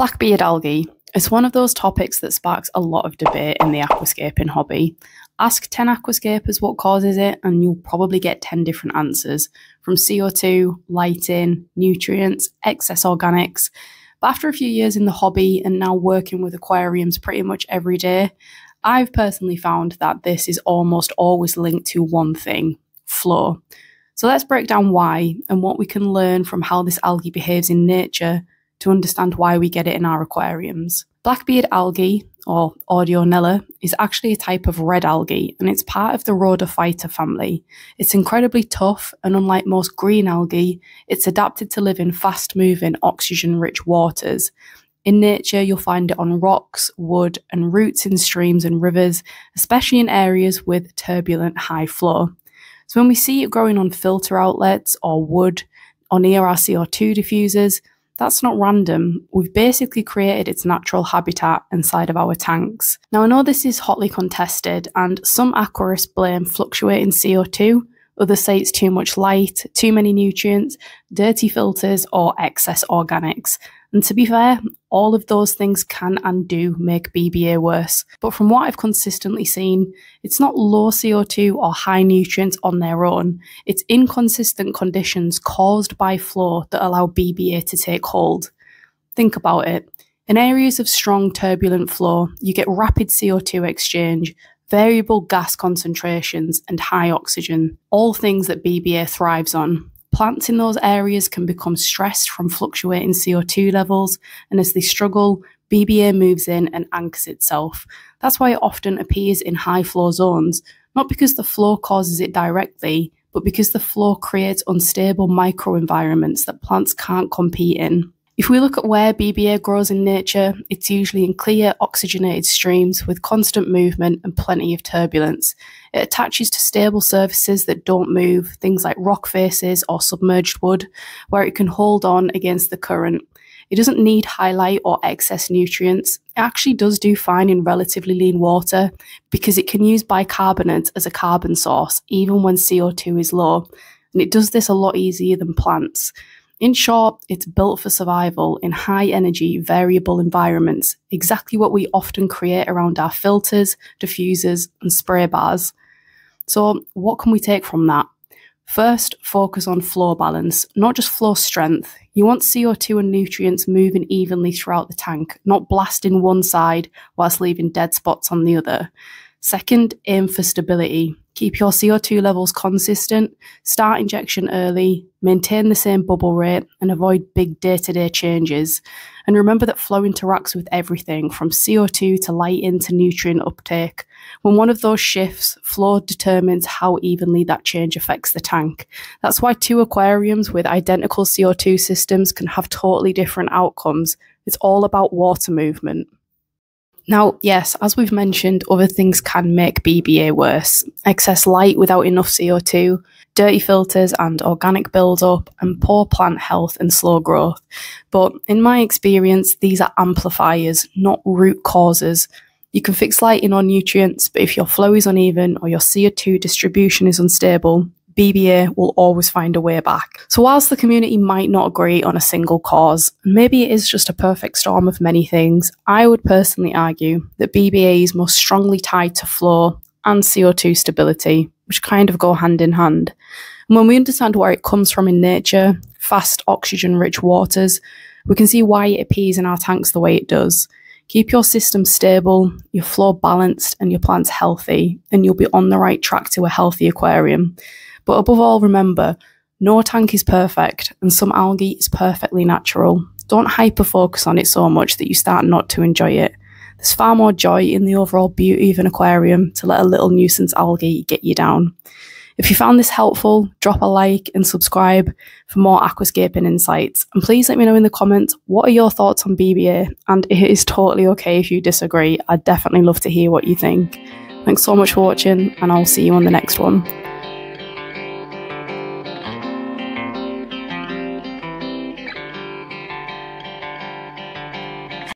Blackbeard algae. It's one of those topics that sparks a lot of debate in the aquascaping hobby. Ask 10 aquascapers what causes it, and you'll probably get 10 different answers from CO2, lighting, nutrients, excess organics. But after a few years in the hobby and now working with aquariums pretty much every day, I've personally found that this is almost always linked to one thing flow. So let's break down why and what we can learn from how this algae behaves in nature to understand why we get it in our aquariums. Blackbeard algae, or Audouinella, is actually a type of red algae and it's part of the Rhodophyta family. It's incredibly tough, and unlike most green algae, it's adapted to live in fast moving, oxygen rich waters. In nature, you'll find it on rocks, wood, and roots in streams and rivers, especially in areas with turbulent high flow. So, when we see it growing on filter outlets or wood or near our CO2 diffusers, that's not random. We've basically created its natural habitat inside of our tanks. Now, I know this is hotly contested, and some aquarists blame fluctuating CO2. Others say it's too much light, too many nutrients, dirty filters, or excess organics. And to be fair, all of those things can and do make BBA worse. But from what I've consistently seen, it's not low CO2 or high nutrients on their own, it's inconsistent conditions caused by flow that allow BBA to take hold. Think about it. In areas of strong turbulent flow, you get rapid CO2 exchange, variable gas concentrations, and high oxygen, all things that BBA thrives on. Plants in those areas can become stressed from fluctuating CO2 levels, and as they struggle, BBA moves in and anchors itself. That's why it often appears in high flow zones, not because the flow causes it directly, but because the flow creates unstable microenvironments that plants can't compete in. If we look at where BBA grows in nature, it's usually in clear, oxygenated streams with constant movement and plenty of turbulence. It attaches to stable surfaces that don't move, things like rock faces or submerged wood, where it can hold on against the current. It doesn't need highlight or excess nutrients. It actually does do fine in relatively lean water because it can use bicarbonate as a carbon source, even when CO2 is low. And it does this a lot easier than plants. In short, it's built for survival in high energy, variable environments, exactly what we often create around our filters, diffusers, and spray bars. So, what can we take from that? First, focus on flow balance, not just flow strength. You want CO2 and nutrients moving evenly throughout the tank, not blasting one side whilst leaving dead spots on the other. Second, aim for stability. Keep your CO2 levels consistent, start injection early, maintain the same bubble rate, and avoid big day to day changes. And remember that flow interacts with everything from CO2 to lighting to nutrient uptake. When one of those shifts, flow determines how evenly that change affects the tank. That's why two aquariums with identical CO2 systems can have totally different outcomes. It's all about water movement. Now, yes, as we've mentioned, other things can make BBA worse. Excess light without enough CO2, dirty filters and organic buildup, and poor plant health and slow growth. But in my experience, these are amplifiers, not root causes. You can fix lighting or nutrients, but if your flow is uneven or your CO2 distribution is unstable, BBA will always find a way back. So, whilst the community might not agree on a single cause, maybe it is just a perfect storm of many things, I would personally argue that BBA is most strongly tied to flow and CO2 stability, which kind of go hand in hand. And when we understand where it comes from in nature, fast oxygen rich waters, we can see why it appears in our tanks the way it does. Keep your system stable, your flow balanced, and your plants healthy, and you'll be on the right track to a healthy aquarium. But above all, remember no tank is perfect, and some algae is perfectly natural. Don't hyper focus on it so much that you start not to enjoy it. There's far more joy in the overall beauty of an aquarium to let a little nuisance algae get you down. If you found this helpful, drop a like and subscribe for more aquascaping insights. And please let me know in the comments what are your thoughts on BBA, and it is totally okay if you disagree. I'd definitely love to hear what you think. Thanks so much for watching, and I'll see you on the next one.